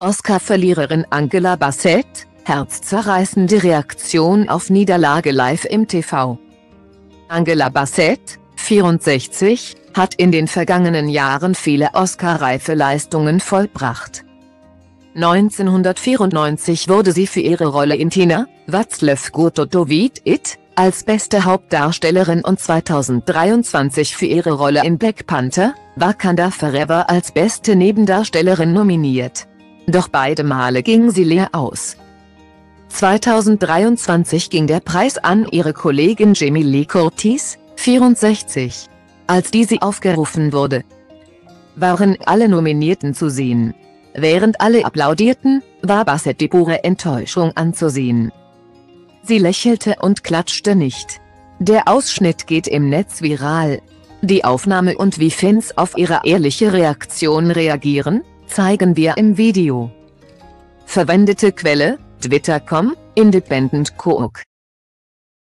Oscar-Verliererin Angela Bassett, herzzerreißende Reaktion auf Niederlage live im TV. Angela Bassett, 64, hat in den vergangenen Jahren viele Oscar-reife Leistungen vollbracht. 1994 wurde sie für ihre Rolle in Tina, Václav Gotodovid It, als beste Hauptdarstellerin und 2023 für ihre Rolle in Black Panther, Wakanda Forever als beste Nebendarstellerin nominiert. Doch beide Male ging sie leer aus. 2023 ging der Preis an ihre Kollegin Jamie Lee Curtis, 64. Als diese aufgerufen wurde, waren alle Nominierten zu sehen. Während alle applaudierten, war Bassett die pure Enttäuschung anzusehen. Sie lächelte und klatschte nicht. Der Ausschnitt geht im Netz viral. Die Aufnahme und wie Fans auf ihre ehrliche Reaktion reagieren, zeigen wir im Video. Verwendete Quelle, Twitter.com, Independent Cook